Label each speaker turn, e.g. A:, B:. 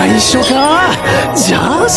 A: 内緒か？じゃあ